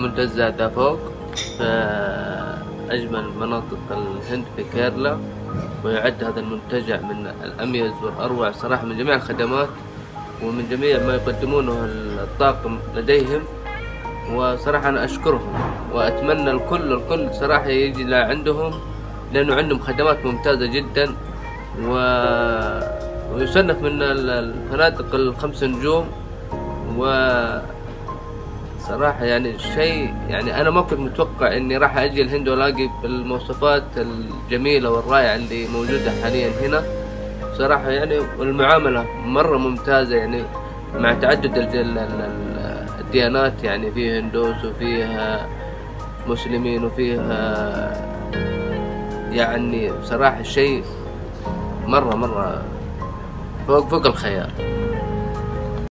منتزه زادا فوق في أجمل مناطق الهند في كيرلا ويعد هذا المنتجع من الأميز والأروع صراحة من جميع الخدمات ومن جميع ما يقدمونه الطاقم لديهم وصراحة أنا أشكرهم وأتمنى الكل الكل صراحة يجي لعندهم لأنه عندهم خدمات ممتازة جدا و... ويصنف من الفنادق الخمس نجوم و صراحة يعني شيء يعني أنا ما كنت متوقع إني راح أجي الهند وألاقي بالمواصفات الجميلة والرائعة اللي موجودة حاليا هنا. صراحة يعني والمعاملة مرة ممتازة يعني مع تعدد الديانات يعني فيه هندوس وفيها مسلمين وفيها يعني بصراحة شيء مرة مرة فوق فوق الخيال.